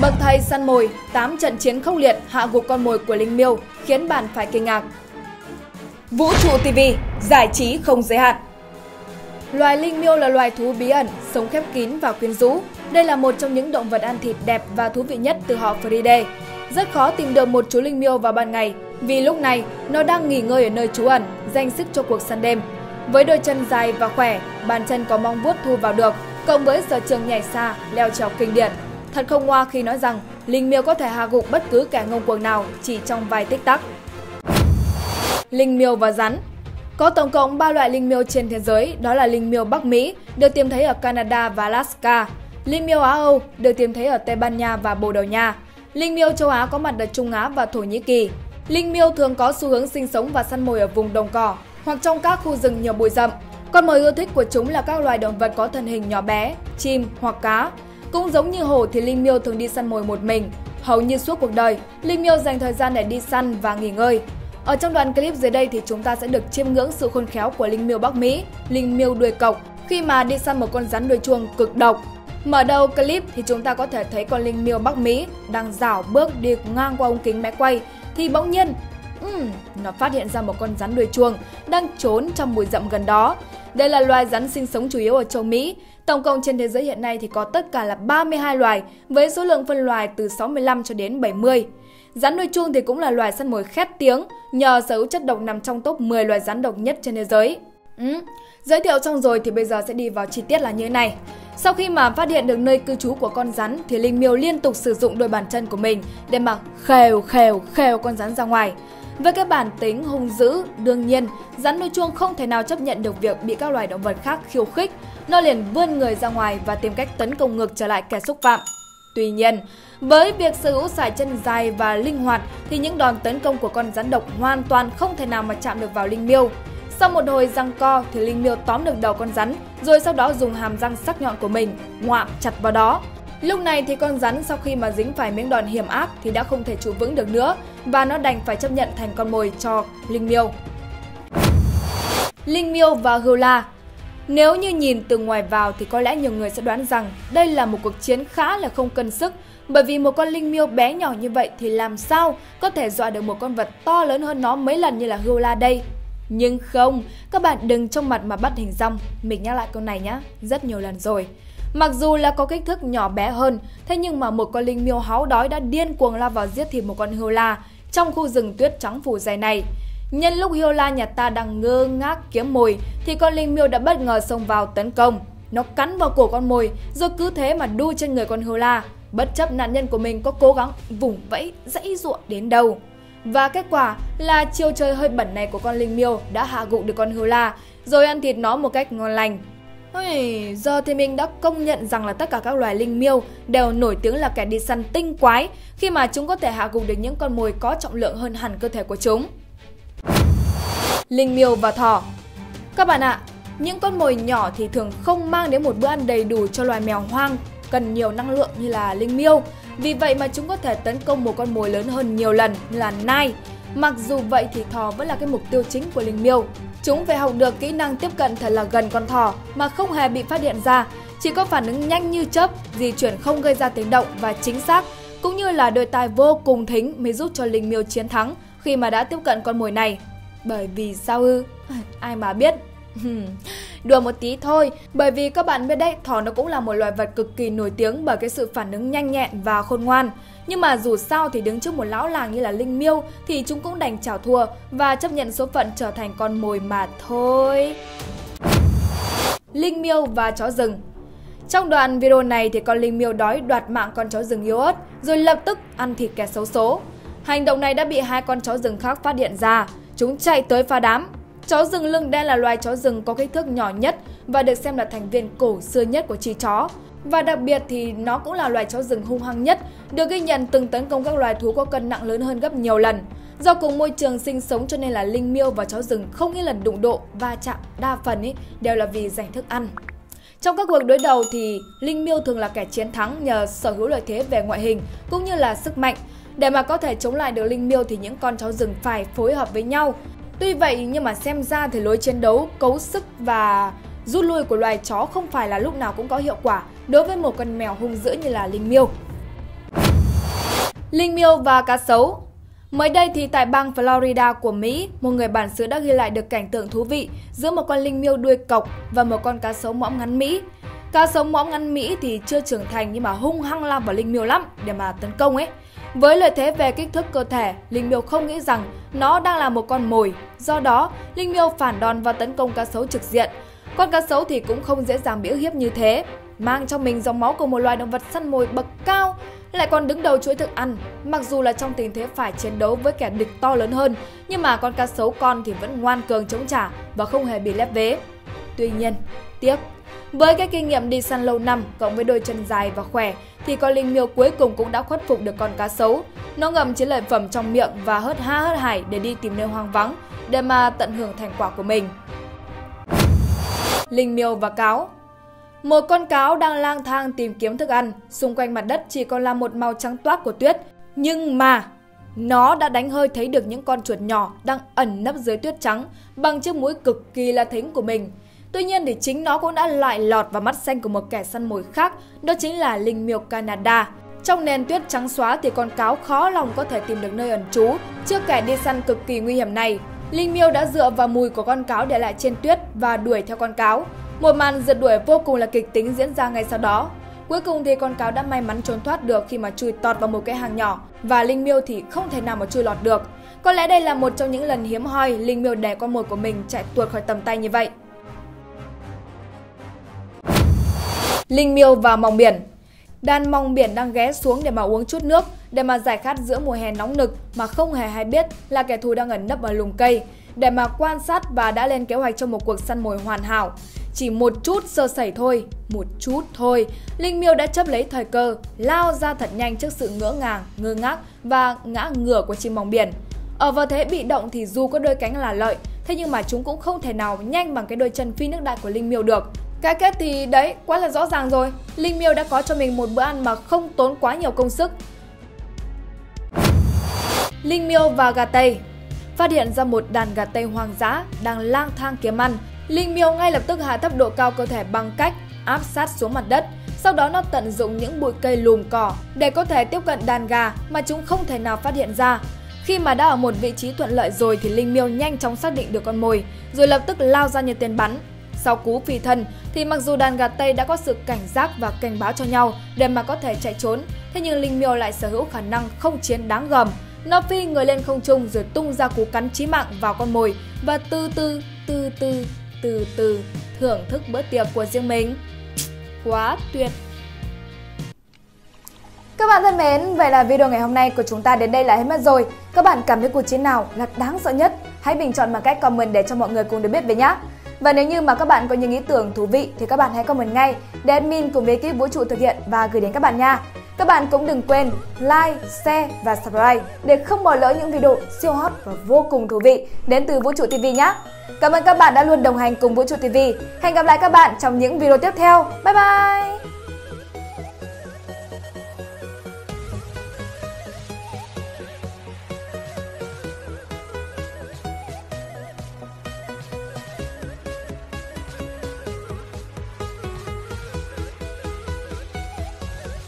Bậc thầy săn mồi, 8 trận chiến không liệt hạ gục con mồi của Linh Miêu khiến bạn phải kinh ngạc. Vũ trụ TV, giải trí không giới hạn. Loài linh miêu là loài thú bí ẩn, sống khép kín và quyến rũ. Đây là một trong những động vật ăn thịt đẹp và thú vị nhất từ họ Friday. Rất khó tìm được một chú linh miêu vào ban ngày, vì lúc này nó đang nghỉ ngơi ở nơi trú ẩn, dành sức cho cuộc săn đêm. Với đôi chân dài và khỏe, bàn chân có mong vuốt thu vào được, cộng với sở trường nhảy xa, leo trèo kinh điển. Thật không ngoa khi nói rằng linh miêu có thể hạ gục bất cứ kẻ ngông cuồng nào chỉ trong vài tích tắc. Linh miêu và rắn có tổng cộng 3 loại linh miêu trên thế giới, đó là linh miêu Bắc Mỹ, được tìm thấy ở Canada và Alaska, linh miêu Á Âu, được tìm thấy ở Tây Ban Nha và Bồ Đào Nha, linh miêu châu Á có mặt ở Trung Á và Thổ Nhĩ Kỳ. Linh miêu thường có xu hướng sinh sống và săn mồi ở vùng đồng cỏ hoặc trong các khu rừng nhiều bụi rậm. Con mồi ưa thích của chúng là các loài động vật có thân hình nhỏ bé, chim hoặc cá. Cũng giống như hổ thì linh miêu thường đi săn mồi một mình. Hầu như suốt cuộc đời, linh miêu dành thời gian để đi săn và nghỉ ngơi. Ở trong đoạn clip dưới đây thì chúng ta sẽ được chiêm ngưỡng sự khôn khéo của linh miêu Bắc Mỹ, linh miêu đuôi cọc khi mà đi săn một con rắn đuôi chuông cực độc. Mở đầu clip thì chúng ta có thể thấy con linh miêu Bắc Mỹ đang dảo bước đi ngang qua ống kính máy quay thì bỗng nhiên um, nó phát hiện ra một con rắn đuôi chuông đang trốn trong bụi rậm gần đó. Đây là loài rắn sinh sống chủ yếu ở châu Mỹ. Tổng cộng trên thế giới hiện nay thì có tất cả là 32 loài, với số lượng phân loài từ 65 cho đến 70. Rắn đuôi chuông thì cũng là loài săn mồi khét tiếng, nhờ sở hữu chất độc nằm trong top 10 loài rắn độc nhất trên thế giới. Ừ. Giới thiệu xong rồi thì bây giờ sẽ đi vào chi tiết là như thế này. Sau khi mà phát hiện được nơi cư trú của con rắn thì Linh Miêu liên tục sử dụng đôi bàn chân của mình để mà khều khều khều con rắn ra ngoài. Với cái bản tính hung dữ, đương nhiên, rắn đuôi chuông không thể nào chấp nhận được việc bị các loài động vật khác khiêu khích. Nó liền vươn người ra ngoài và tìm cách tấn công ngược trở lại kẻ xúc phạm. Tuy nhiên, với việc sở hữu sải chân dài và linh hoạt thì những đòn tấn công của con rắn độc hoàn toàn không thể nào mà chạm được vào linh miêu. Sau một hồi răng co thì linh miêu tóm được đầu con rắn, rồi sau đó dùng hàm răng sắc nhọn của mình ngoạm chặt vào đó. Lúc này thì con rắn sau khi mà dính phải miếng đòn hiểm ác thì đã không thể trụ vững được nữa và nó đành phải chấp nhận thành con mồi cho linh miêu. Linh miêu và hươu la nếu như nhìn từ ngoài vào thì có lẽ nhiều người sẽ đoán rằng đây là một cuộc chiến khá là không cân sức bởi vì một con linh miêu bé nhỏ như vậy thì làm sao có thể dọa được một con vật to lớn hơn nó mấy lần như là hươu la đây. Nhưng không, các bạn đừng trong mặt mà bắt hình rong, mình nhắc lại câu này nhé, rất nhiều lần rồi. Mặc dù là có kích thước nhỏ bé hơn, thế nhưng mà một con linh miêu háu đói đã điên cuồng lao vào giết thịt một con hươu la trong khu rừng tuyết trắng phủ dày này. Nhân lúc Hyola nhà ta đang ngơ ngác kiếm mồi thì con linh miêu đã bất ngờ xông vào tấn công. Nó cắn vào cổ con mồi rồi cứ thế mà đu trên người con Hyola, bất chấp nạn nhân của mình có cố gắng vùng vẫy dãy ruộng đến đâu. Và kết quả là chiều trời hơi bẩn này của con linh miêu đã hạ gục được con Hyola rồi ăn thịt nó một cách ngon lành. Ôi, giờ thì mình đã công nhận rằng là tất cả các loài linh miêu đều nổi tiếng là kẻ đi săn tinh quái khi mà chúng có thể hạ gục được những con mồi có trọng lượng hơn hẳn cơ thể của chúng linh miêu và thỏ. Các bạn ạ, những con mồi nhỏ thì thường không mang đến một bữa ăn đầy đủ cho loài mèo hoang cần nhiều năng lượng như là linh miêu. Vì vậy mà chúng có thể tấn công một con mồi lớn hơn nhiều lần như là nai. Mặc dù vậy thì thỏ vẫn là cái mục tiêu chính của linh miêu. Chúng phải học được kỹ năng tiếp cận thật là gần con thỏ mà không hề bị phát hiện ra. Chỉ có phản ứng nhanh như chớp, di chuyển không gây ra tiếng động và chính xác, cũng như là đôi tai vô cùng thính mới giúp cho linh miêu chiến thắng khi mà đã tiếp cận con mồi này. Bởi vì sao ư? Ai mà biết Đùa một tí thôi, bởi vì các bạn biết đấy, thỏ nó cũng là một loài vật cực kỳ nổi tiếng bởi cái sự phản ứng nhanh nhẹn và khôn ngoan. Nhưng mà dù sao thì đứng trước một lão làng như là Linh Miêu thì chúng cũng đành chào thua và chấp nhận số phận trở thành con mồi mà thôi. Linh Miêu và chó rừng Trong đoạn video này thì con Linh Miêu đói đoạt mạng con chó rừng yếu ớt rồi lập tức ăn thịt kẻ xấu số. Hành động này đã bị hai con chó rừng khác phát hiện ra. Chúng chạy tới phá đám. Chó rừng lưng đen là loài chó rừng có kích thước nhỏ nhất và được xem là thành viên cổ xưa nhất của chi chó. Và đặc biệt thì nó cũng là loài chó rừng hung hăng nhất, được ghi nhận từng tấn công các loài thú có cân nặng lớn hơn gấp nhiều lần. Do cùng môi trường sinh sống cho nên là linh miêu và chó rừng không ít lần đụng độ, va chạm, đa phần ý, đều là vì giành thức ăn. Trong các cuộc đối đầu thì Linh Miêu thường là kẻ chiến thắng nhờ sở hữu lợi thế về ngoại hình cũng như là sức mạnh. Để mà có thể chống lại được Linh Miêu thì những con chó rừng phải phối hợp với nhau. Tuy vậy nhưng mà xem ra thì lối chiến đấu, cấu sức và rút lui của loài chó không phải là lúc nào cũng có hiệu quả đối với một con mèo hung dữ như là Linh Miêu. Linh miêu và cá sấu Mới đây thì tại bang Florida của Mỹ, một người bản xứ đã ghi lại được cảnh tượng thú vị giữa một con linh miêu đuôi cọc và một con cá sấu mõm ngắn Mỹ. Cá sấu mõm ngắn Mỹ thì chưa trưởng thành nhưng mà hung hăng lao vào linh miêu lắm để mà tấn công ấy. Với lợi thế về kích thước cơ thể, linh miêu không nghĩ rằng nó đang là một con mồi. Do đó, linh miêu phản đòn và tấn công cá sấu trực diện. Con cá sấu thì cũng không dễ dàng bị ức hiếp như thế, mang trong mình dòng máu của một loài động vật săn mồi bậc cao lại còn đứng đầu chuỗi thức ăn. Mặc dù là trong tình thế phải chiến đấu với kẻ địch to lớn hơn, nhưng mà con cá sấu con thì vẫn ngoan cường chống trả và không hề bị lép vế. Tuy nhiên, tiếc, với cái kinh nghiệm đi săn lâu năm cộng với đôi chân dài và khỏe thì con linh miêu cuối cùng cũng đã khuất phục được con cá sấu. Nó ngầm chiến lợi phẩm trong miệng và hớt ha hớt hải để đi tìm nơi hoang vắng để mà tận hưởng thành quả của mình. Linh miêu và cáo một con cáo đang lang thang tìm kiếm thức ăn, xung quanh mặt đất chỉ còn là một màu trắng toát của tuyết. Nhưng mà, nó đã đánh hơi thấy được những con chuột nhỏ đang ẩn nấp dưới tuyết trắng bằng chiếc mũi cực kỳ là thính của mình. Tuy nhiên thì chính nó cũng đã lại lọt vào mắt xanh của một kẻ săn mồi khác, đó chính là linh miêu Canada. Trong nền tuyết trắng xóa thì con cáo khó lòng có thể tìm được nơi ẩn trú trước kẻ đi săn cực kỳ nguy hiểm này. Linh miêu đã dựa vào mùi của con cáo để lại trên tuyết và đuổi theo con cáo. Một màn rượt đuổi vô cùng là kịch tính diễn ra ngay sau đó. Cuối cùng thì con cáo đã may mắn trốn thoát được khi mà chui tọt vào một cái hàng nhỏ và Linh Miêu thì không thể nào mà chui lọt được. Có lẽ đây là một trong những lần hiếm hoi Linh Miêu để con mồi của mình chạy tuột khỏi tầm tay như vậy. Linh Miêu và mòng biển Đàn mong biển đang ghé xuống để mà uống chút nước, để mà giải khát giữa mùa hè nóng nực mà không hề hay biết là kẻ thù đang ẩn nấp ở lùm cây, để mà quan sát và đã lên kế hoạch cho một cuộc săn mồi hoàn hảo. Chỉ một chút sơ sẩy thôi, một chút thôi, Linh Miêu đã chấp lấy thời cơ, lao ra thật nhanh trước sự ngỡ ngàng, ngơ ngác và ngã ngửa của chim mòng biển. Ở vào thế bị động thì dù có đôi cánh là lợi, thế nhưng mà chúng cũng không thể nào nhanh bằng cái đôi chân phi nước đại của Linh Miêu được. Cái kết thì đấy, quá là rõ ràng rồi. Linh Miêu đã có cho mình một bữa ăn mà không tốn quá nhiều công sức. Linh Miêu và gà Tây Phát hiện ra một đàn gà Tây hoang dã đang lang thang kiếm ăn, Linh Miêu ngay lập tức hạ thấp độ cao cơ thể bằng cách áp sát xuống mặt đất. Sau đó nó tận dụng những bụi cây lùm cỏ để có thể tiếp cận đàn gà mà chúng không thể nào phát hiện ra. Khi mà đã ở một vị trí thuận lợi rồi thì Linh Miêu nhanh chóng xác định được con mồi, rồi lập tức lao ra như tên bắn. Sau cú phi thân thì mặc dù đàn gà Tây đã có sự cảnh giác và cảnh báo cho nhau để mà có thể chạy trốn, thế nhưng Linh Miêu lại sở hữu khả năng không chiến đáng gầm. Nó phi người lên không trung rồi tung ra cú cắn chí mạng vào con mồi và từ từ, từ từ từ từ thưởng thức bữa tiệc của riêng mình. Quá tuyệt! Các bạn thân mến, vậy là video ngày hôm nay của chúng ta đến đây là hết mất rồi. Các bạn cảm thấy cuộc chiến nào là đáng sợ nhất? Hãy bình chọn bằng cách comment để cho mọi người cùng được biết về nhé. Và nếu như mà các bạn có những ý tưởng thú vị thì các bạn hãy comment ngay để admin cùng với ekip vũ trụ thực hiện và gửi đến các bạn nha. Các bạn cũng đừng quên like, share và subscribe để không bỏ lỡ những video siêu hot và vô cùng thú vị đến từ Vũ trụ TV nhé. Cảm ơn các bạn đã luôn đồng hành cùng Vũ trụ TV. Hẹn gặp lại các bạn trong những video tiếp theo. Bye bye!